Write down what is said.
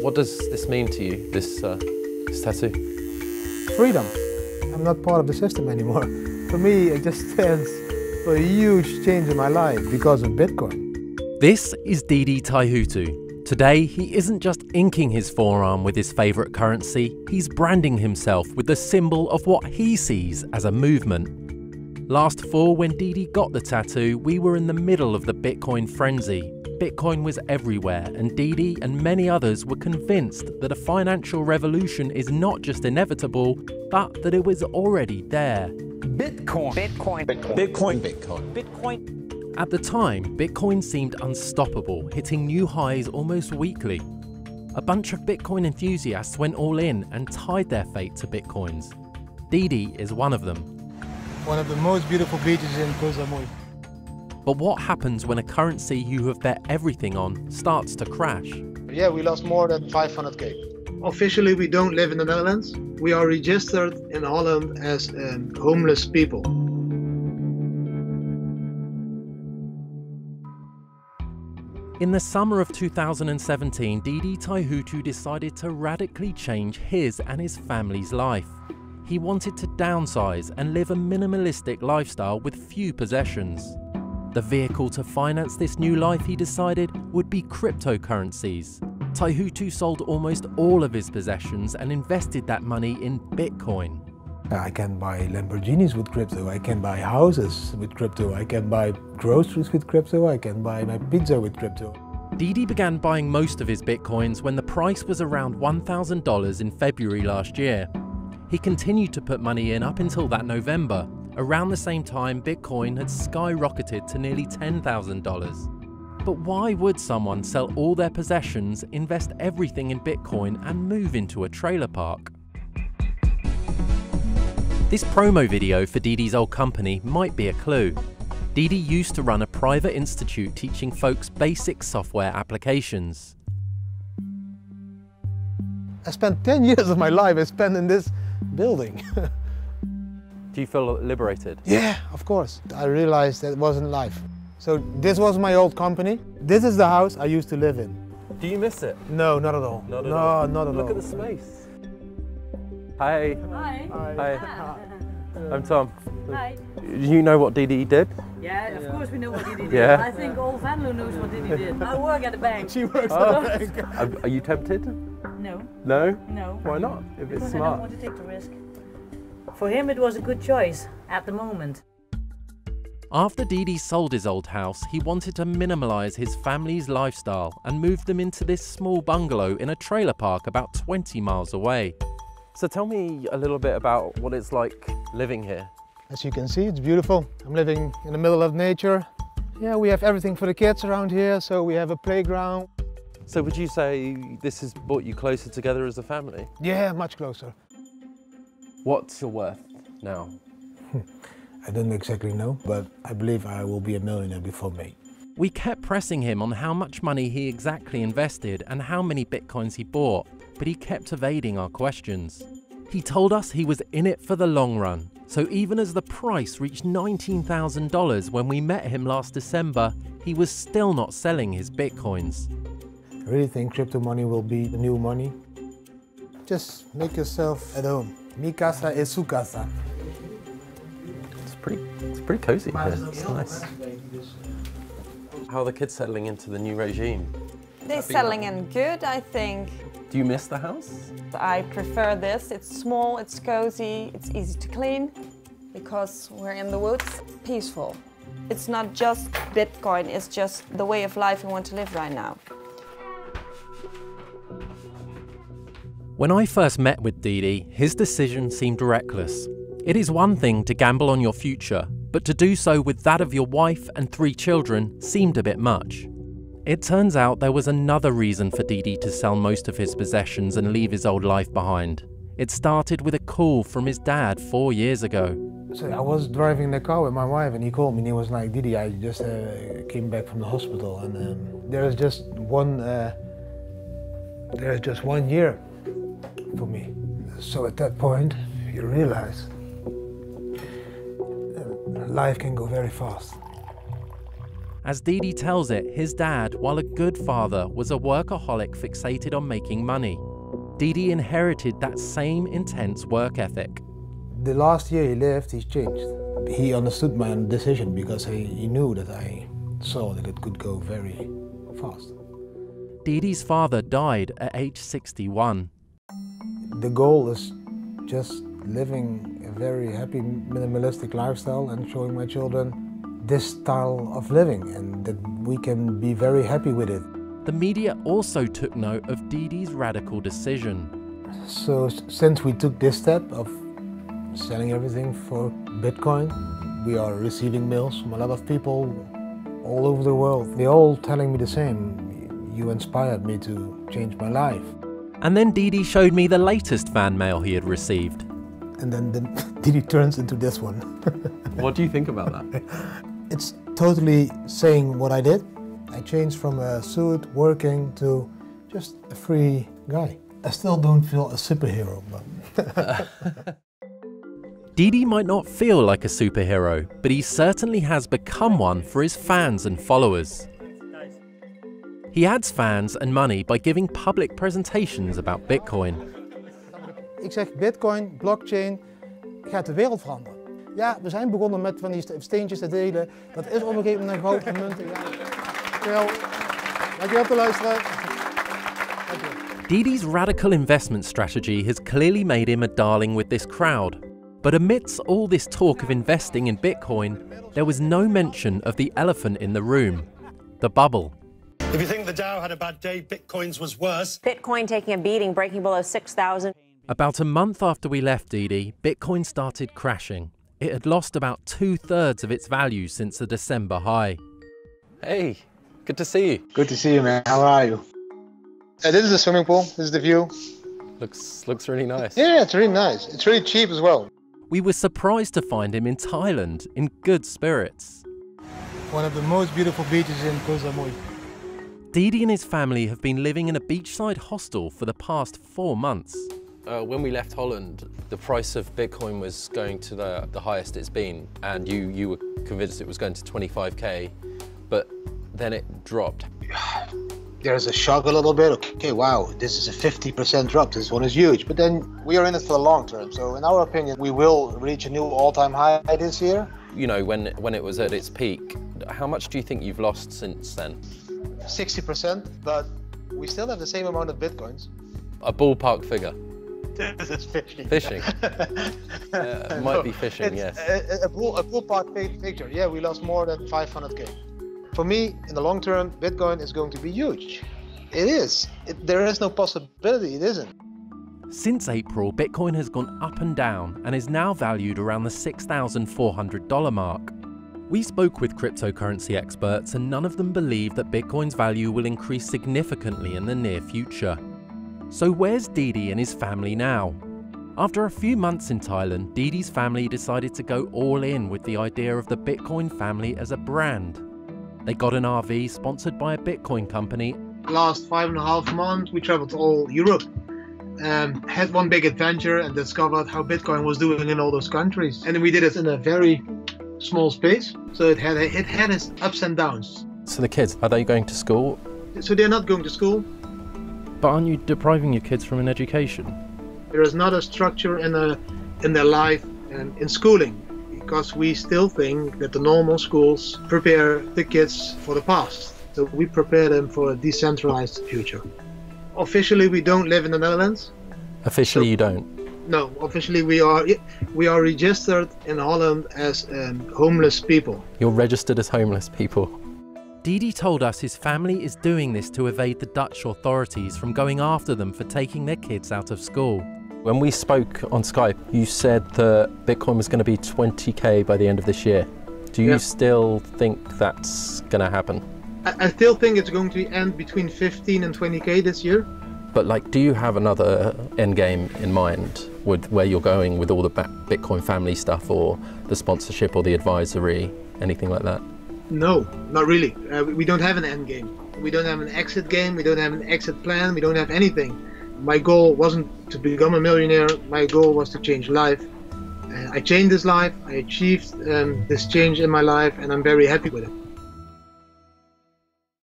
What does this mean to you, this, uh, this tattoo? Freedom. I'm not part of the system anymore. For me, it just stands for a huge change in my life because of Bitcoin. This is Didi Taihuttu. Today, he isn't just inking his forearm with his favourite currency, he's branding himself with the symbol of what he sees as a movement. Last fall, when Didi got the tattoo, we were in the middle of the Bitcoin frenzy. Bitcoin was everywhere, and Didi and many others were convinced that a financial revolution is not just inevitable, but that it was already there. Bitcoin. Bitcoin. Bitcoin. Bitcoin. Bitcoin. At the time, Bitcoin seemed unstoppable, hitting new highs almost weekly. A bunch of Bitcoin enthusiasts went all in and tied their fate to Bitcoins. Didi is one of them. One of the most beautiful beaches in Koh Samui. But what happens when a currency you have bet everything on starts to crash? Yeah, we lost more than 500k. Officially, we don't live in the Netherlands. We are registered in Holland as um, homeless people. In the summer of 2017, Didi Taihuttu decided to radically change his and his family's life. He wanted to downsize and live a minimalistic lifestyle with few possessions. The vehicle to finance this new life, he decided, would be cryptocurrencies. Taihuttu sold almost all of his possessions and invested that money in Bitcoin. I can buy Lamborghinis with crypto, I can buy houses with crypto, I can buy groceries with crypto, I can buy my pizza with crypto. Didi began buying most of his bitcoins when the price was around $1,000 in February last year. He continued to put money in up until that November. Around the same time, Bitcoin had skyrocketed to nearly $10,000. But why would someone sell all their possessions, invest everything in Bitcoin, and move into a trailer park? This promo video for Didi's old company might be a clue. Didi used to run a private institute teaching folks basic software applications. I spent 10 years of my life I spent in this building. Do you feel liberated? yeah, of course. I realized that wasn't life. So this was my old company. This is the house I used to live in. Do you miss it? No, not at all. No, not at no, all. not at Look all. at the space. Hi. Hi. Hi. I'm Tom. Hi. Do you know what Didi did? Yeah, of course we know what Didi did. Yeah. I think all Venlo knows what Didi did. I work at the bank. She works Oh. at the oh. bank. Are are you tempted? No, No? no. Why not? If it's Because I don't want to take the risk. For him it was a good choice at the moment. After Didi sold his old house, he wanted to minimalize his family's lifestyle and moved them into this small bungalow in a trailer park about 20 miles away. So tell me a little bit about what it's like living here. As you can see, it's beautiful. I'm living in the middle of nature. Yeah, we have everything for the kids around here. So we have a playground. So would you say this has brought you closer together as a family? Yeah, much closer. What's your worth now? Hmm. I don't exactly know, but I believe I will be a millionaire before May. We kept pressing him on how much money he exactly invested and how many bitcoins he bought, but he kept evading our questions. He told us he was in it for the long run, so even as the price reached $19,000 when we met him last December, he was still not selling his bitcoins. I really think crypto money will be the new money. Just make yourself at home. Mi casa es su casa. It's pretty, it's pretty cozy here. It's nice. How are the kids settling into the new regime? They're settling in good, I think. Do you miss the house? I prefer this. It's small, it's cozy, it's easy to clean because we're in the woods. Peaceful. It's not just Bitcoin, it's just the way of life we want to live right now. When I first met with Didi, his decision seemed reckless. It is one thing to gamble on your future, but to do so with that of your wife and three children seemed a bit much. It turns out there was another reason for Didi to sell most of his possessions and leave his old life behind. It started with a call from his dad four years ago. So I was driving the car with my wife, and he called me, and he was like, "Didi, I just uh, came back from the hospital, and um, there is just one, uh, there is just one year for me." So at that point, you realize uh, life can go very fast. As Dee tells it, his dad, while a good father, was a workaholic fixated on making money. Dee inherited that same intense work ethic. The last year he lived, he's changed. He understood my decision because he, he knew that I saw that it could go very fast. Dee's father died at age 61. The goal is just living a very happy minimalistic lifestyle and showing my children this style of living and that we can be very happy with it. The media also took note of Didi's radical decision. So since we took this step of selling everything for Bitcoin, we are receiving mails from a lot of people all over the world. They're all telling me the same. You inspired me to change my life. And then Didi showed me the latest fan mail he had received. And then, then Didi turns into this one. what do you think about that? It's totally saying what I did. I changed from a suit working to just a free guy. I still don't feel a superhero, but. Didi might not feel like a superhero, but he certainly has become one for his fans and followers. He adds fans and money by giving public presentations about Bitcoin. Ik zeg Bitcoin, blockchain, gaat de wereld veranderen. Ja, we zijn begonnen met van die steentjes te delen. Dat is op een gegeven moment goud en munten. Ja. Dankjewel. Dankjewel te luisteren. Dee's radical investment strategy has clearly made him a darling with this crowd. But amidst all this talk of investing in Bitcoin, there was no mention of the elephant in the room the bubble. If you think the Dow had a bad day, Bitcoin's was worse. Bitcoin taking a beating, breaking below 6,000. About a month after we left Didi, Bitcoin started crashing. It had lost about two thirds of its value since the December high. Hey, good to see you. Good to see you, man. How are you? Uh, this is the swimming pool. This is the view. Looks looks really nice. Yeah, it's really nice. It's really cheap as well. We were surprised to find him in Thailand in good spirits. One of the most beautiful beaches in Koh Samui. Didi and his family have been living in a beachside hostel for the past four months uh, when we left Holland, the price of Bitcoin was going to the, the highest it's been, and you, you were convinced it was going to 25k, but then it dropped. There's a shock a little bit. Okay, wow, this is a 50% drop. This one is huge. But then we are in it for the long term. So, in our opinion, we will reach a new all-time high this year. You know, when when it was at its peak, how much do you think you've lost since then? 60%, but we still have the same amount of bitcoins. A ballpark figure. this is fishing. Fishing. uh, might be fishing, yes. A, a, bull, a ballpark figure. Yeah, we lost more than 500k. For me, in the long term, Bitcoin is going to be huge. It is. It, there is no possibility it isn't. Since April, Bitcoin has gone up and down and is now valued around the $6,400 mark. We spoke with cryptocurrency experts and none of them believe that Bitcoin's value will increase significantly in the near future. So where's Dee and his family now? After a few months in Thailand, Dee's family decided to go all in with the idea of the Bitcoin family as a brand. They got an RV sponsored by a Bitcoin company. Last five and a half months, we traveled all Europe. Had one big adventure and discovered how Bitcoin was doing in all those countries. And we did it in a very small space, so it had it had its ups and downs. So the kids are they going to school? So they're not going to school. But aren't you depriving your kids from an education? There is not a structure in, a, in their life and in schooling because we still think that the normal schools prepare the kids for the past. So we prepare them for a decentralized future. Officially, we don't live in the Netherlands. Officially, so, you don't. No, officially we are we are registered in Holland as um, homeless people. You're registered as homeless people. Didi told us his family is doing this to evade the Dutch authorities from going after them for taking their kids out of school. When we spoke on Skype, you said that Bitcoin was going to be 20k by the end of this year. Do you still think that's going to happen? I, I still think it's going to end between 15 and 20k this year. But like, do you have another end game in mind with where you're going with all the Bitcoin family stuff, or the sponsorship, or the advisory, anything like that? No, not really. Uh, we don't have an end game. We don't have an exit game. We don't have an exit plan. We don't have anything. My goal wasn't to become a millionaire. My goal was to change life. Uh, I changed this life. I achieved um, this change in my life, and I'm very happy with it.